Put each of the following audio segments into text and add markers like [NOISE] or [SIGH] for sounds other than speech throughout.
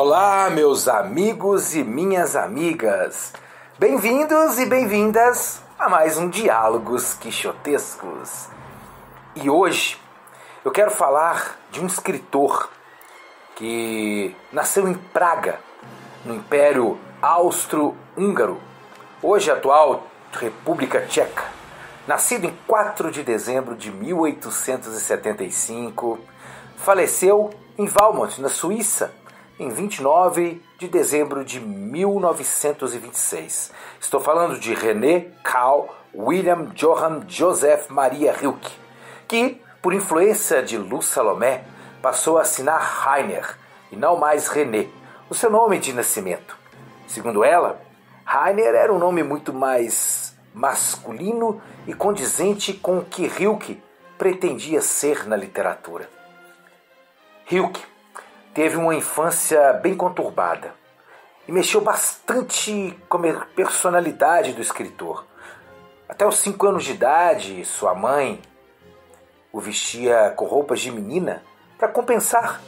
Olá, meus amigos e minhas amigas. Bem-vindos e bem-vindas a mais um Diálogos Quixotescos. E hoje eu quero falar de um escritor que nasceu em Praga, no Império Austro-Húngaro, hoje atual República Tcheca. Nascido em 4 de dezembro de 1875, faleceu em Valmont, na Suíça, em 29 de dezembro de 1926. Estou falando de René Carl William Johann Joseph Maria Rilke, que, por influência de Lu Salomé, passou a assinar Rainer e não mais René, o seu nome de nascimento. Segundo ela, Rainer era um nome muito mais masculino e condizente com o que Rilke pretendia ser na literatura. Rilke teve uma infância bem conturbada e mexeu bastante com a personalidade do escritor. Até os cinco anos de idade, sua mãe o vestia com roupas de menina para compensar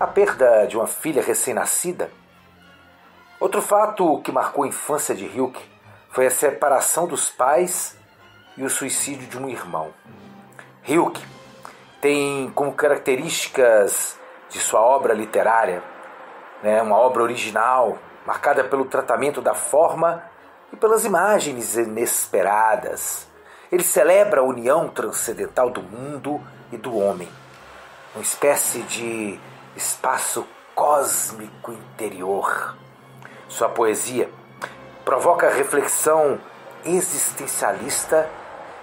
a perda de uma filha recém-nascida. Outro fato que marcou a infância de Hilke foi a separação dos pais e o suicídio de um irmão. Hilke tem como características de sua obra literária, né, uma obra original, marcada pelo tratamento da forma e pelas imagens inesperadas. Ele celebra a união transcendental do mundo e do homem, uma espécie de espaço cósmico interior. Sua poesia provoca reflexão existencialista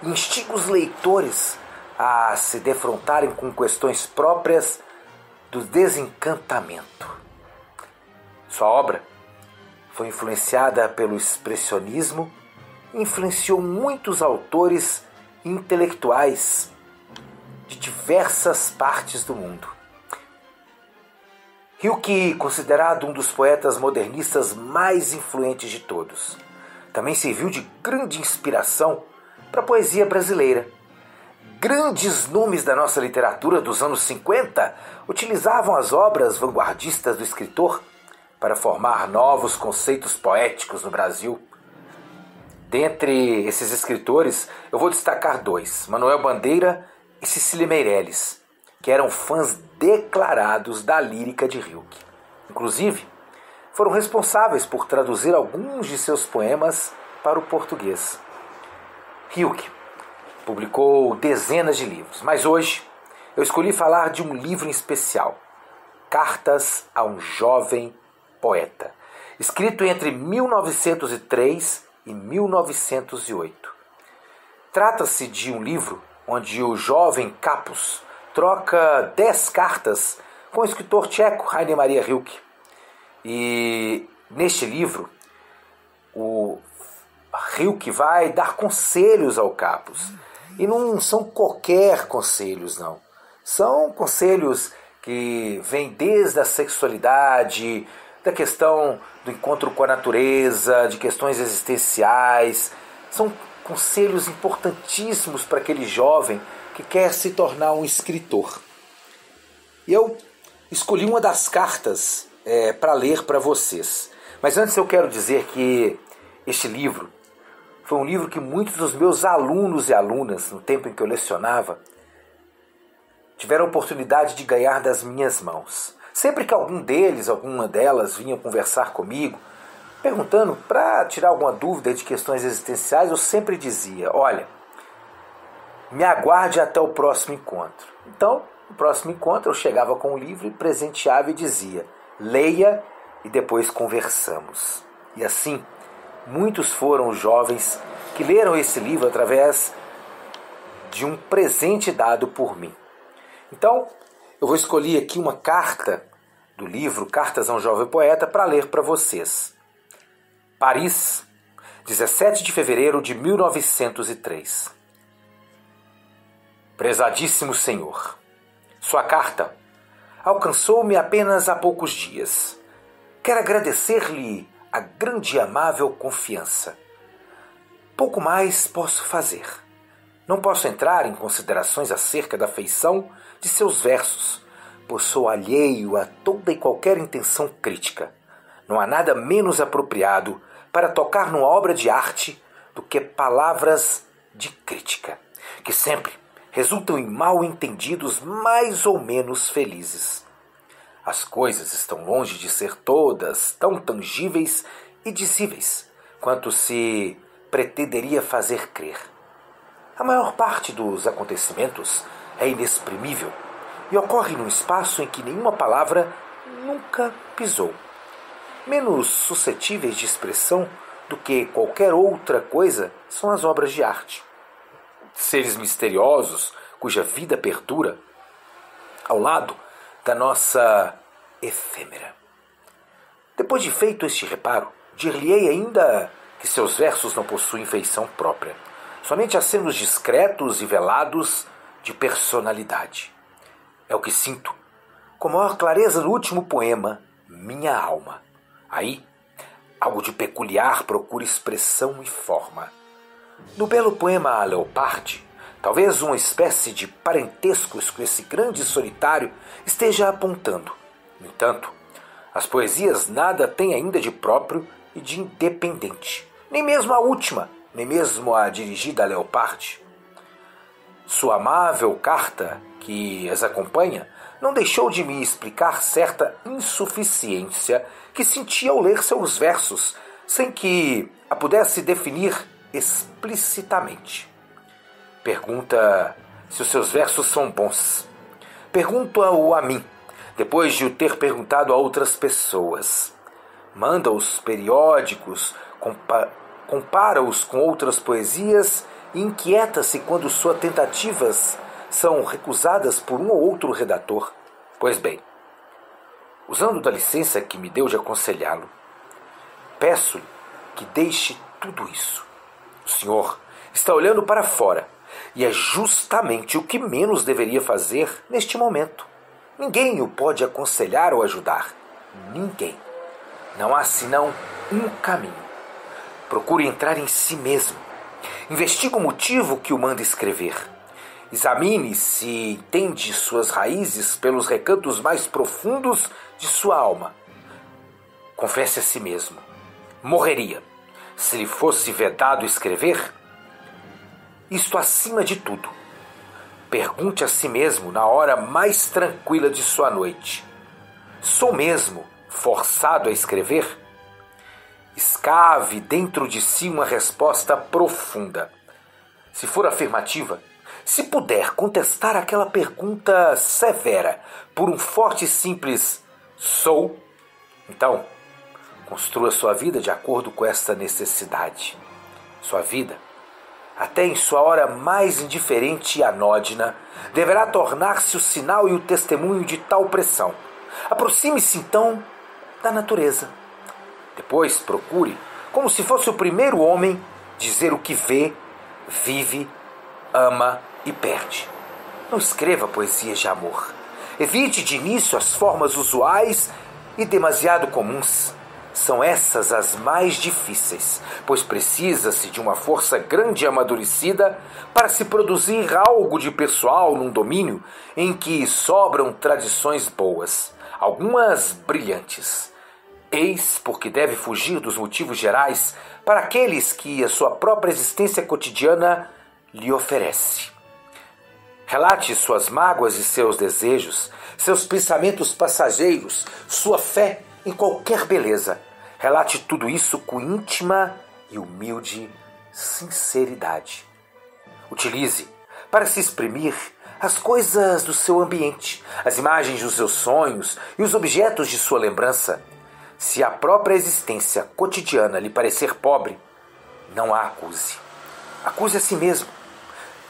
e instiga os leitores a se defrontarem com questões próprias do desencantamento. Sua obra foi influenciada pelo expressionismo e influenciou muitos autores intelectuais de diversas partes do mundo. Rilke, considerado um dos poetas modernistas mais influentes de todos, também serviu de grande inspiração para a poesia brasileira Grandes nomes da nossa literatura dos anos 50 utilizavam as obras vanguardistas do escritor para formar novos conceitos poéticos no Brasil. Dentre esses escritores, eu vou destacar dois: Manuel Bandeira e Cecília Meirelles, que eram fãs declarados da lírica de Rilke. Inclusive, foram responsáveis por traduzir alguns de seus poemas para o português. Rilke publicou dezenas de livros, mas hoje eu escolhi falar de um livro em especial, Cartas a um Jovem Poeta, escrito entre 1903 e 1908. Trata-se de um livro onde o jovem Capus troca dez cartas com o escritor tcheco Rainer Maria Rilke. E neste livro, o Rilke vai dar conselhos ao Capus e não são qualquer conselhos, não. São conselhos que vêm desde a sexualidade, da questão do encontro com a natureza, de questões existenciais. São conselhos importantíssimos para aquele jovem que quer se tornar um escritor. E eu escolhi uma das cartas é, para ler para vocês. Mas antes eu quero dizer que este livro foi um livro que muitos dos meus alunos e alunas, no tempo em que eu lecionava, tiveram a oportunidade de ganhar das minhas mãos. Sempre que algum deles, alguma delas vinha conversar comigo, perguntando para tirar alguma dúvida de questões existenciais, eu sempre dizia: Olha, me aguarde até o próximo encontro. Então, no próximo encontro, eu chegava com o livro e presenteava e dizia: Leia e depois conversamos. E assim, Muitos foram os jovens que leram esse livro através de um presente dado por mim. Então, eu vou escolher aqui uma carta do livro Cartas a um Jovem Poeta para ler para vocês. Paris, 17 de fevereiro de 1903. Prezadíssimo Senhor, sua carta alcançou-me apenas há poucos dias. Quero agradecer-lhe a grande e amável confiança. Pouco mais posso fazer. Não posso entrar em considerações acerca da feição de seus versos, pois sou alheio a toda e qualquer intenção crítica. Não há nada menos apropriado para tocar numa obra de arte do que palavras de crítica, que sempre resultam em mal entendidos mais ou menos felizes. As coisas estão longe de ser todas tão tangíveis e dizíveis quanto se pretenderia fazer crer. A maior parte dos acontecimentos é inexprimível e ocorre num espaço em que nenhuma palavra nunca pisou. Menos suscetíveis de expressão do que qualquer outra coisa são as obras de arte. Seres misteriosos cuja vida perdura ao lado da nossa efêmera. Depois de feito este reparo, dir-lhe-ei ainda que seus versos não possuem feição própria, somente acenos discretos e velados de personalidade. É o que sinto, com maior clareza no último poema, Minha Alma. Aí, algo de peculiar procura expressão e forma. No belo poema A Leoparde, talvez uma espécie de parentescos com esse grande solitário esteja apontando. No entanto, as poesias nada têm ainda de próprio e de independente. Nem mesmo a última, nem mesmo a dirigida a Leoparde. Sua amável carta, que as acompanha, não deixou de me explicar certa insuficiência que sentia ao ler seus versos, sem que a pudesse definir explicitamente. Pergunta se os seus versos são bons. Pergunta-o a mim, depois de o ter perguntado a outras pessoas. Manda os periódicos, compa compara-os com outras poesias e inquieta-se quando suas tentativas são recusadas por um ou outro redator. Pois bem, usando da licença que me deu de aconselhá-lo, peço-lhe que deixe tudo isso. O senhor está olhando para fora e é justamente o que menos deveria fazer neste momento. Ninguém o pode aconselhar ou ajudar. Ninguém. Não há senão um caminho. Procure entrar em si mesmo. Investigue o motivo que o manda escrever. Examine se entende suas raízes pelos recantos mais profundos de sua alma. Confesse a si mesmo. Morreria se lhe fosse vedado escrever? Isto acima de tudo. Pergunte a si mesmo na hora mais tranquila de sua noite: Sou mesmo forçado a escrever? Escave dentro de si uma resposta profunda. Se for afirmativa, se puder contestar aquela pergunta severa por um forte e simples sou, então construa sua vida de acordo com esta necessidade. Sua vida, até em sua hora mais indiferente e anódina, deverá tornar-se o sinal e o testemunho de tal pressão. Aproxime-se então da natureza. Depois procure, como se fosse o primeiro homem, dizer o que vê, vive, ama e perde. Não escreva poesias de amor. Evite de início as formas usuais e demasiado comuns. São essas as mais difíceis, pois precisa-se de uma força grande e amadurecida para se produzir algo de pessoal num domínio em que sobram tradições boas, algumas brilhantes. Eis porque deve fugir dos motivos gerais para aqueles que a sua própria existência cotidiana lhe oferece. Relate suas mágoas e seus desejos, seus pensamentos passageiros, sua fé em qualquer beleza. Relate tudo isso com íntima e humilde sinceridade. Utilize para se exprimir as coisas do seu ambiente, as imagens dos seus sonhos e os objetos de sua lembrança. Se a própria existência cotidiana lhe parecer pobre, não a acuse. Acuse a si mesmo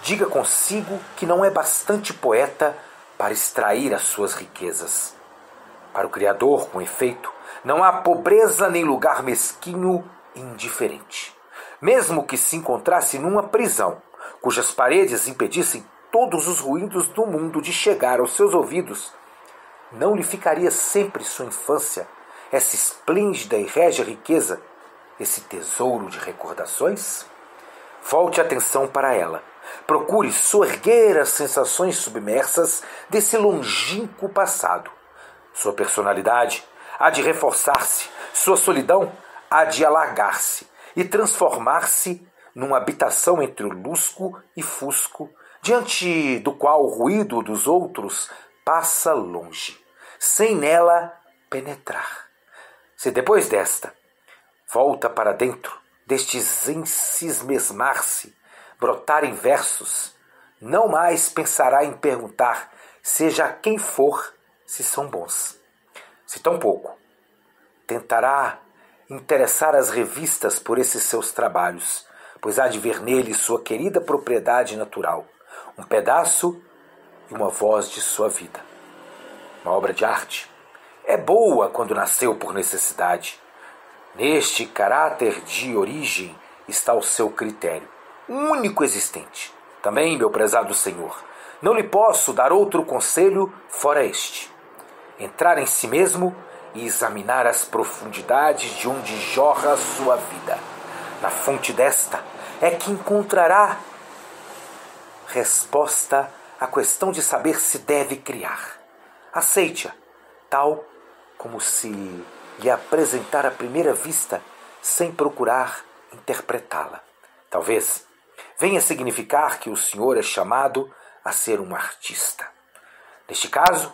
Diga consigo que não é bastante poeta para extrair as suas riquezas. Para o Criador, com efeito, não há pobreza nem lugar mesquinho indiferente. Mesmo que se encontrasse numa prisão, cujas paredes impedissem todos os ruídos do mundo de chegar aos seus ouvidos, não lhe ficaria sempre sua infância, essa esplêndida e régia riqueza, esse tesouro de recordações? Volte atenção para ela Procure soerguer as sensações submersas desse longínquo passado. Sua personalidade há de reforçar-se, sua solidão há de alargar-se e transformar-se numa habitação entre lusco e fusco, diante do qual o ruído dos outros passa longe, sem nela penetrar. Se depois desta volta para dentro deste encismesmar-se, brotar em versos, não mais pensará em perguntar, seja quem for, se são bons. Se tão pouco, tentará interessar as revistas por esses seus trabalhos, pois há de ver nele sua querida propriedade natural, um pedaço e uma voz de sua vida. Uma obra de arte é boa quando nasceu por necessidade. Neste caráter de origem está o seu critério, único existente. Também, meu prezado Senhor, não lhe posso dar outro conselho fora este: entrar em si mesmo e examinar as profundidades de onde jorra a sua vida. Na fonte desta é que encontrará resposta à questão de saber se deve criar. Aceite-a, tal como se lhe apresentar à primeira vista, sem procurar interpretá-la. Talvez venha significar que o senhor é chamado a ser um artista. Neste caso,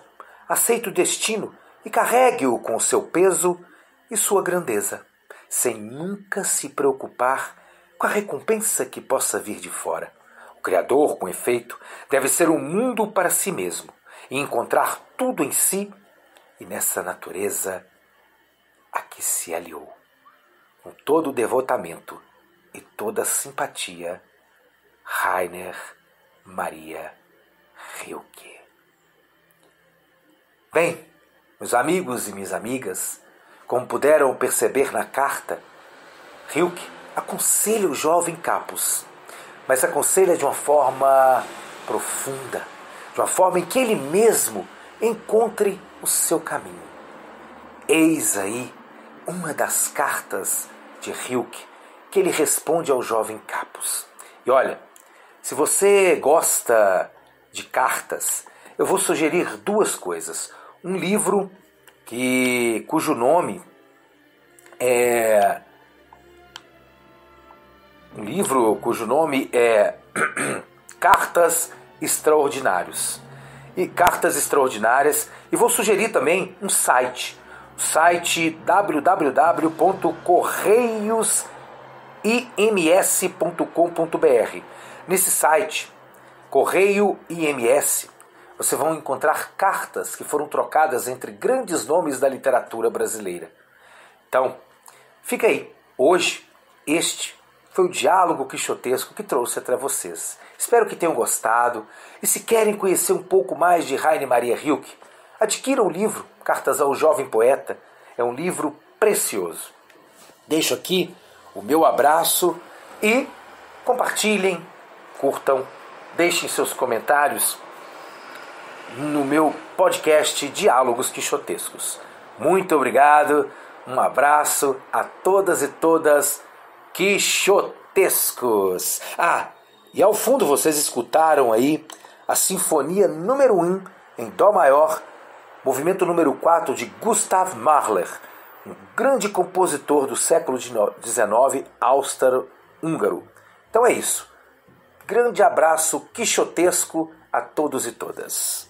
aceite o destino e carregue-o com seu peso e sua grandeza, sem nunca se preocupar com a recompensa que possa vir de fora. O Criador, com efeito, deve ser um mundo para si mesmo e encontrar tudo em si e nessa natureza a que se aliou. Com todo o devotamento e toda a simpatia, Rainer Maria Rilke. Bem, meus amigos e minhas amigas, como puderam perceber na carta, Rilke aconselha o jovem Capus, mas aconselha de uma forma profunda, de uma forma em que ele mesmo encontre o seu caminho. Eis aí uma das cartas de Rilke que ele responde ao jovem Capus. E olha, se você gosta de cartas, eu vou sugerir duas coisas um livro que cujo nome é um livro cujo nome é [CLEARS THROAT] Cartas Extraordinários. E Cartas Extraordinárias, e vou sugerir também um site, o site www.correiosims.com.br. Nesse site, Correio IMS, você vão encontrar cartas que foram trocadas entre grandes nomes da literatura brasileira. Então, fica aí. Hoje, este foi o diálogo quixotesco que trouxe até vocês. Espero que tenham gostado. E se querem conhecer um pouco mais de Raine Maria Rilke, adquiram o livro Cartas ao Jovem Poeta. É um livro precioso. Deixo aqui o meu abraço e compartilhem, curtam, deixem seus comentários no meu podcast Diálogos Quixotescos. Muito obrigado, um abraço a todas e todas quixotescos. Ah, e ao fundo vocês escutaram aí a Sinfonia número 1 em Dó maior, movimento número 4 de Gustav Mahler, um grande compositor do século XIX austro-húngaro. Então é isso. Grande abraço quixotesco a todos e todas.